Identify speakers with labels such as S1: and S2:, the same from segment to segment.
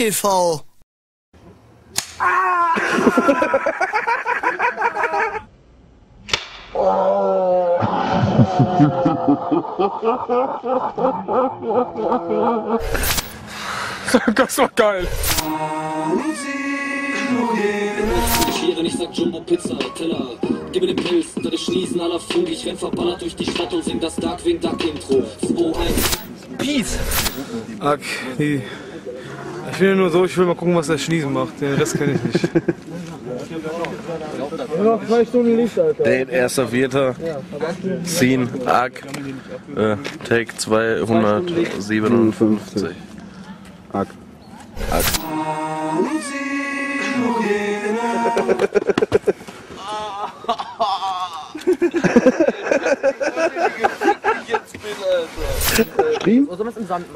S1: TV.
S2: Das war geil.
S3: Ich wäre nicht, sagt Jumbo Pizza, Teller. Gib mir den Pilz, unter das Schließen aller Funk. Ich renn verballert durch die Stadt und sing das Darkwing Duck Intro. 2, 1.
S2: Peace.
S4: Die. Ich will nur so, ich will mal gucken, was der Schniesen macht. Den Rest kenne ich nicht.
S5: Noch zwei Stunden Licht, Alter.
S6: Date, erster Vierter. Scene, Arc. Äh, Take 257.
S5: Arc.
S6: Arc.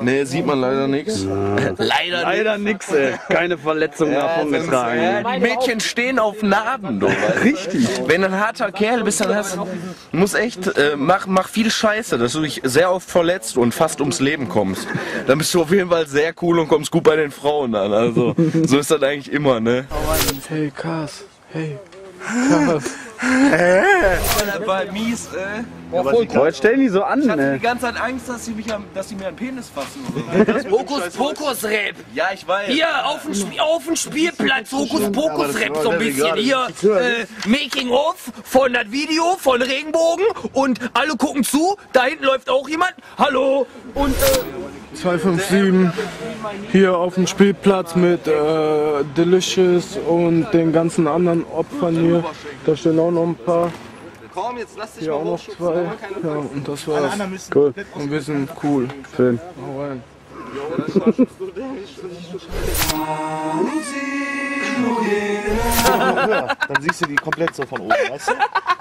S6: Nee, sieht man leider nichts. Leider
S5: Leider nix, ey. Keine Verletzung davongetragen.
S6: Die Mädchen stehen auf Narben, du. Richtig. Wenn du ein harter Kerl bist, dann hast du, muss echt, äh, mach, mach viel Scheiße, dass du dich sehr oft verletzt und fast ums Leben kommst. Dann bist du auf jeden Fall sehr cool und kommst gut bei den Frauen an. Also, so ist das eigentlich immer, ne?
S4: Hey, Kars. Hey. Kars.
S6: Das war mies, äh.
S5: Boah, jetzt stell die so an, ne?
S6: ganze Zeit Angst, dass sie, mich am, dass sie mir einen Penis fassen.
S1: Hokus Pokus Rap.
S6: Ja, ich weiß.
S1: Hier auf dem, Sp auf dem Spielplatz Hokus Pokus Rap so ein bisschen. Hier äh, Making of von das Video von Regenbogen und alle gucken zu. Da hinten läuft auch jemand. Hallo. Und äh,
S4: 257 hier auf dem Spielplatz mit äh, Delicious und den ganzen anderen Opfern hier. Da stehen auch noch ein paar.
S6: Komm, jetzt lass dich
S4: Hier auch noch zwei. Ja, und das war's.
S5: Cool.
S4: Und wir sind cool.
S5: Schön.
S4: Hau rein.
S7: Dann siehst du die komplett so von oben, weißt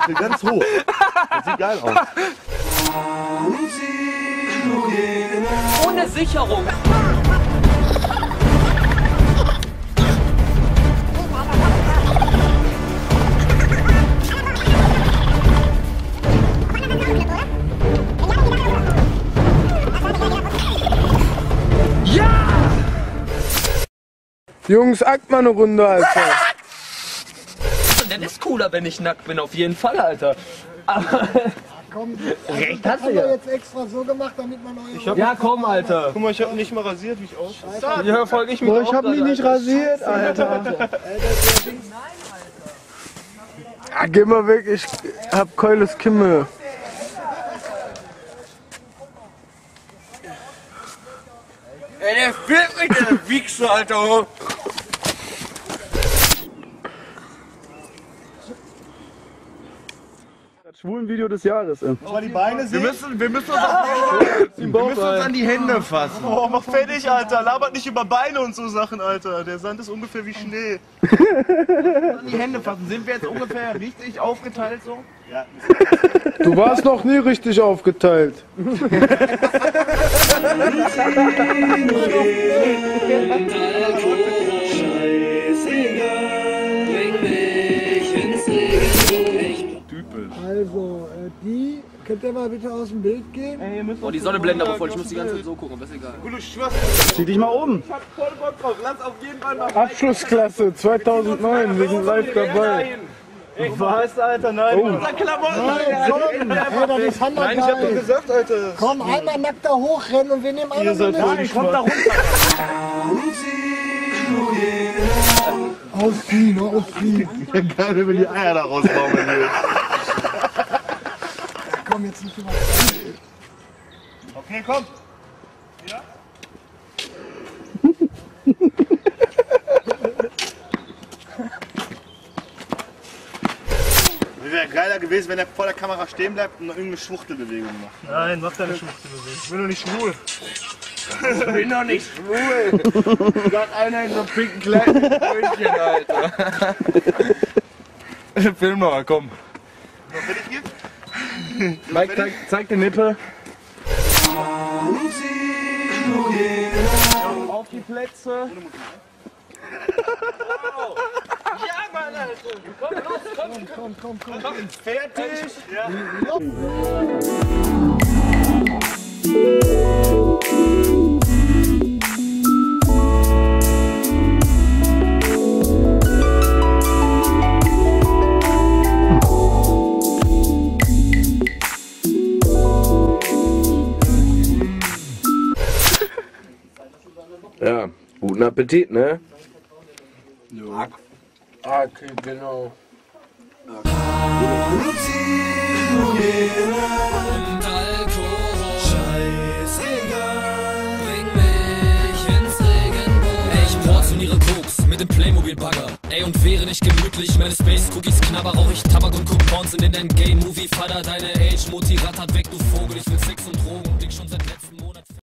S7: du? Ganz hoch. Das sieht geil aus.
S1: Ohne Sicherung.
S4: Jungs, akt mal eine Runde, Alter.
S1: Das ist cooler, wenn ich nackt bin, auf jeden Fall, Alter.
S8: Recht hast du ja. jetzt extra so gemacht, damit man eure...
S1: Ja, komm, Alter.
S7: Guck mal, ich hab nicht mal rasiert, wie ich aussehe.
S4: Ja, folge ich mir
S5: Boah, ich hab mich nicht rasiert, Alter.
S4: Ah, Geh mal weg, ich hab Keules Kimme.
S6: Ey, der filmt mich, der Wichser, Alter.
S5: Das Schwulenvideo des Jahres, ey.
S7: Mal die Beine
S6: Wir
S7: sehen.
S6: müssen, wir müssen uns, wir müssen uns an die Hände fassen.
S7: Oh, mach fertig, Alter. Labert nicht über Beine und so Sachen, Alter. Der Sand ist ungefähr wie Schnee.
S6: An die Hände fassen. Sind wir jetzt ungefähr richtig aufgeteilt so?
S4: Du warst noch nie richtig aufgeteilt.
S8: Also, äh, die, könnt ihr mal bitte aus dem Bild gehen?
S1: Oh, die Sonne blendet aber voll. Ich muss die ganze Zeit so gucken, aber ist egal.
S5: Zieh dich mal um.
S4: Abschlussklasse 2009, wir sind live dabei.
S7: Was, Alter? Nein. Oh.
S8: Nein, komm, ey, das ist
S7: Nein, ich hab doch gesagt, Alter.
S8: Komm, einmal nackt da hochrennen und wir nehmen alle
S7: seid
S8: mit.
S7: wohl
S8: Kommt da runter. Ausziehen, ausziehen.
S7: Geil, wenn wir die Eier da rausbaumeln
S8: Komm jetzt nicht über.
S7: Okay, komm. Wäre geiler gewesen, wenn er vor der Kamera stehen bleibt und noch irgendeine Schwuchtelbewegung macht. Nein, mach deine Schwuchtelbewegung. Ich bin doch nicht schwul.
S6: Ich bin doch nicht schwul. Sagt einer in so einem pinken kleinen Brötchen, Alter. Film mal, komm.
S7: Fertig hier?
S6: Mike, zeig, zeig den Nippel. Auf die Plätze. Ja, Mann, Alter. Komm, los, komm, komm, komm, komm. Fertig. Ja, guten Appetit, ne?
S4: Ah, okay, genau.
S3: Portioniere Koks mit dem Playmobil-Bagger. Ey, und wäre nicht gemütlich, meine Space-Cookies knabber, rauch ich Tabak und Porns in den Gay-Movie. Vater, deine Age-Mutti rattert weg, du Vogel. Ich will Sex und Drogen und ich schon seit letztem Mal.